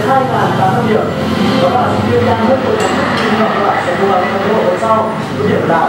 12.800 điểm. Đó là sinh viên đang rất cố gắng nhưng mà các bạn sẽ cố gắng trong cái hội sau với điểm là